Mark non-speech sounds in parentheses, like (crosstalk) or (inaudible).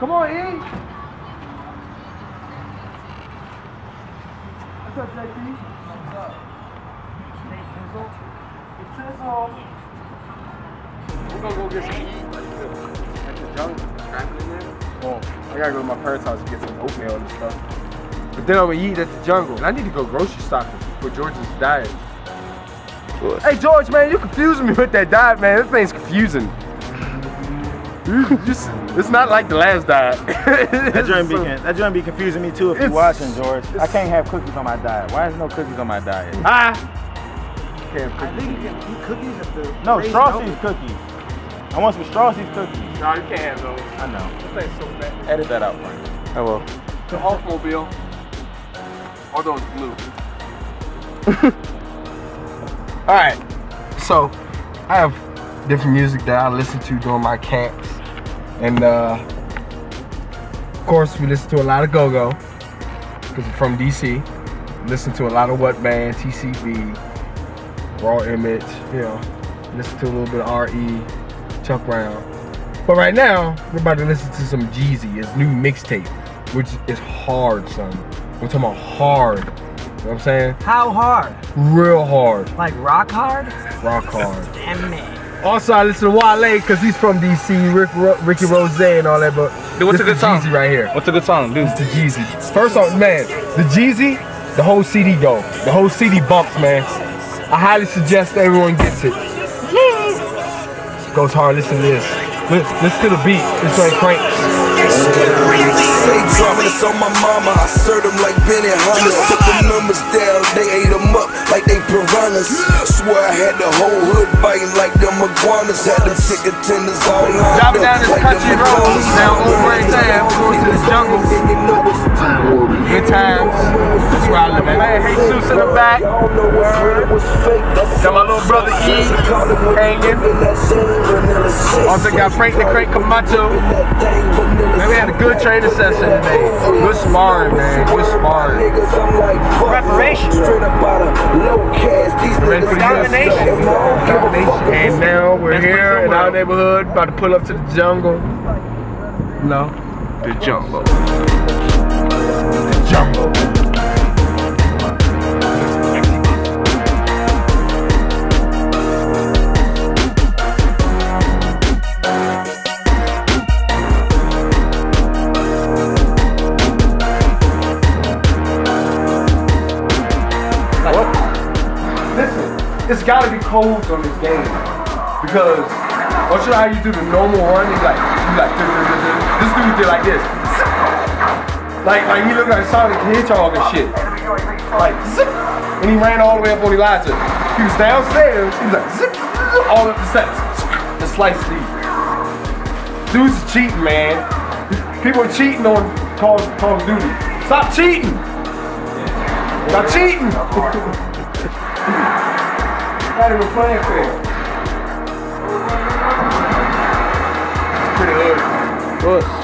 Come on, E. What's up, JP? What's up? Hey, Tizzle. Hey, Tizzle. We're gonna go get some eat. At the jungle. Trapping in there? Oh, I gotta go to my parents' house to get some oatmeal and stuff. But then I'm gonna eat at the jungle. And I need to go grocery shopping for George's diet. Hey George, man, you confusing me with that diet, man. This thing's confusing. You just, it's not like the last diet. That (laughs) joint be, that joint be confusing me too if you're watching, George. I can't have cookies on my diet. Why is no cookies on my diet? Ah. Can't I think you can eat cookies at the. No, Raised Strawseeds cookies. I want some Strawseeds cookies. No, you can't have those. I know. This thing's so fat. Edit that out, Frank. I will. The Hulkmobile. All those blue. (laughs) All right. So, I have different music that I listen to during my camps, and uh, of course we listen to a lot of go-go because I'm from DC. Listen to a lot of What Band, TCB, Raw Image. You know, listen to a little bit of RE, Chuck Brown. But right now, we're about to listen to some Jeezy, his new mixtape, which is hard, son. We're talking about hard. You know what I'm saying? How hard? Real hard. Like rock hard? Rock hard. Damn man. Also, I listen to Wale because he's from DC, Rick, Ro- Rick Ross and all that, but Dude, what's this a good the song? Jeezy right here. What's a good song, dude? It's the Jeezy. First off, man, the Jeezy, the whole CD go. The whole CD bumps, man. I highly suggest everyone gets it. Goes hard, listen to this. Listen, listen to the beat. This one cranks. Say drama, it's on my mama. I served them like Benihana. Took the numbers down, they ate them up like they piranhas. Swear I had the whole hood biting like them iguanas. Had them ticket tenders all lined Driving up down this like country road, iguanas. down Old Brain Town, going to the jungle. Good times. That's where I live at. Man, Jesus in the back. Got my little brother E hanging. Also got Frank the Crank Camacho. Man, we had a good training session today. Good sparring, man. Good sparring. Preparation. Domination. And now we're here in our neighborhood, about to pull up to the jungle. No, the jungle. The jungle. It's gotta be codes on this game. Because watch you know how you do the normal run, you like you like duh, duh, duh, duh. this dude did like this. Like like he looked like Sonic the Hedgehog and shit. Like zip and he ran all the way up on Elijah. He was downstairs, he was like zip all up the steps. And sliced these. Dude's cheating, man. People are cheating on Call, Call of Duty. Stop cheating! Stop cheating! (laughs) Not even playing fair. Pretty hood. What?